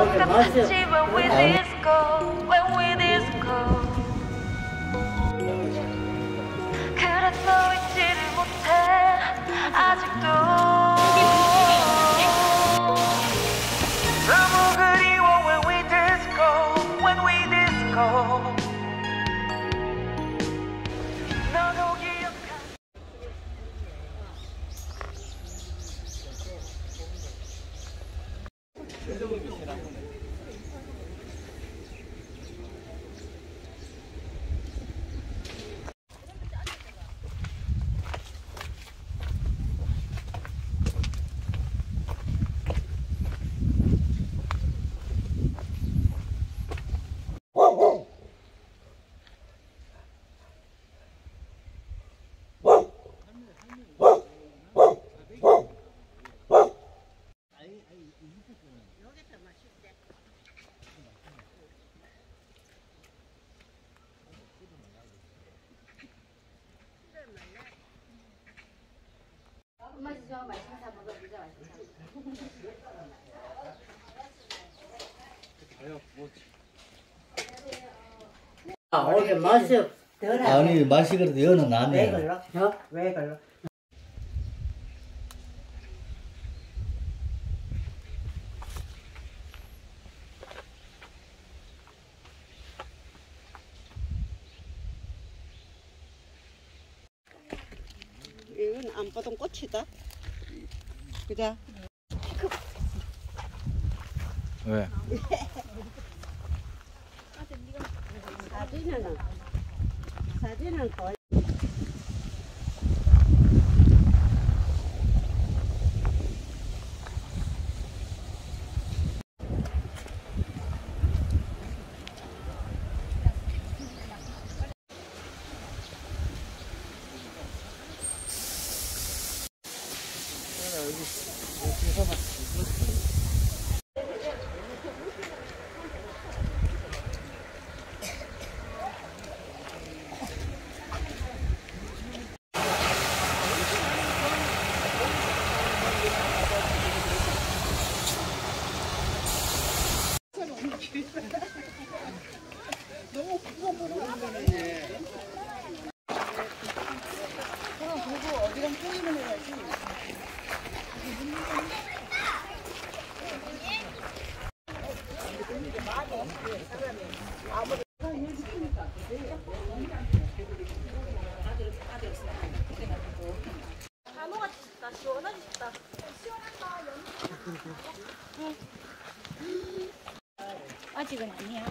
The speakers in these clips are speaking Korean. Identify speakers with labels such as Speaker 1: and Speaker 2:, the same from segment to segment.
Speaker 1: 어제 마셔.
Speaker 2: when we disco, when we disco. 그래서 잊지를 못해 아직도
Speaker 1: 아, 어제 마셔. 덜
Speaker 3: 아니 맛이 그래도 여는
Speaker 1: 왜
Speaker 3: 나네.
Speaker 1: 걸러? 어? 왜 걸러?
Speaker 4: 이건 안 보던 꽃이다. 그자.
Speaker 3: 왜?
Speaker 4: 사진은 사진은 거의
Speaker 5: 아직은 아니야.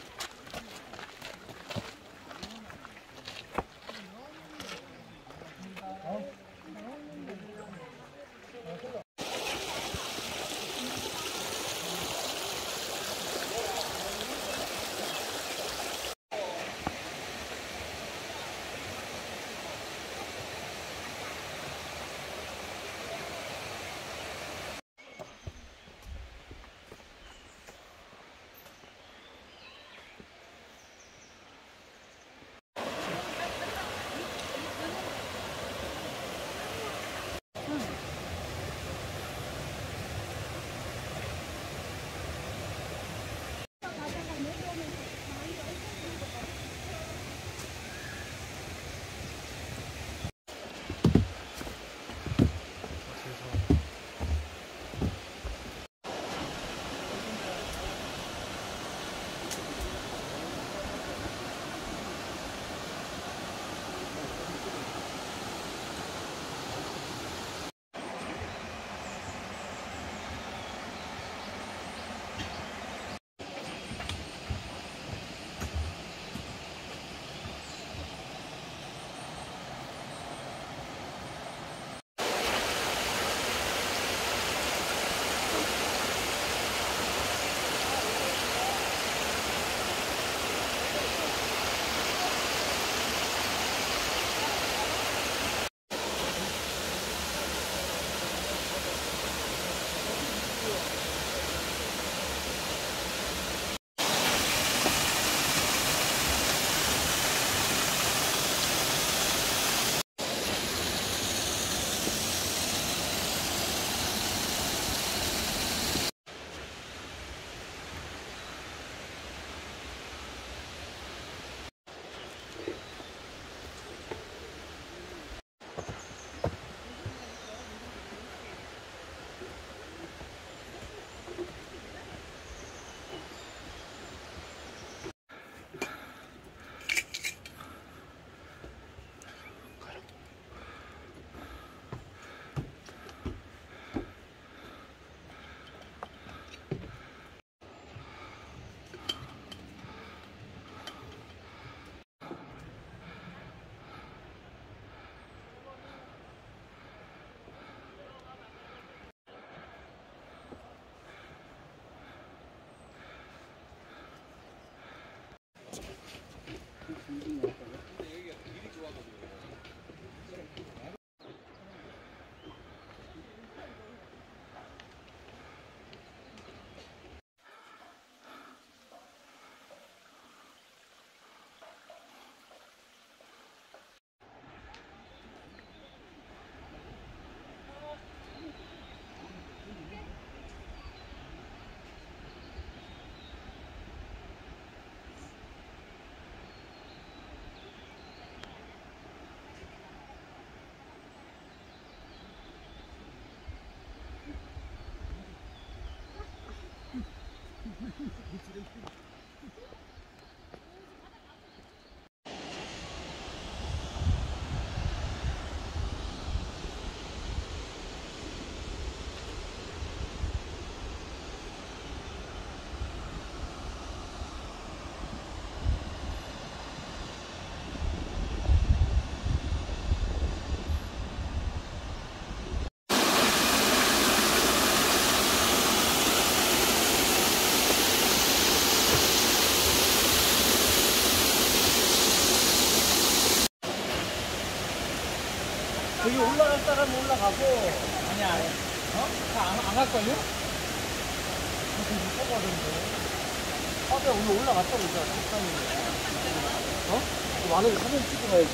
Speaker 3: 올라갈 사람 올라가고 아니 아니 어? 안안 갈걸요? 아 내가 오늘 올라갔다 오자 적당히 어? 만약에 사진 찍고 가야지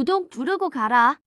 Speaker 5: 구독 누르고 가라.